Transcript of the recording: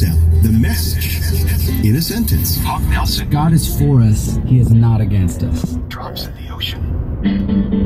the message in a sentence. Hawk Nelson God is for us, he is not against us. drops in the ocean.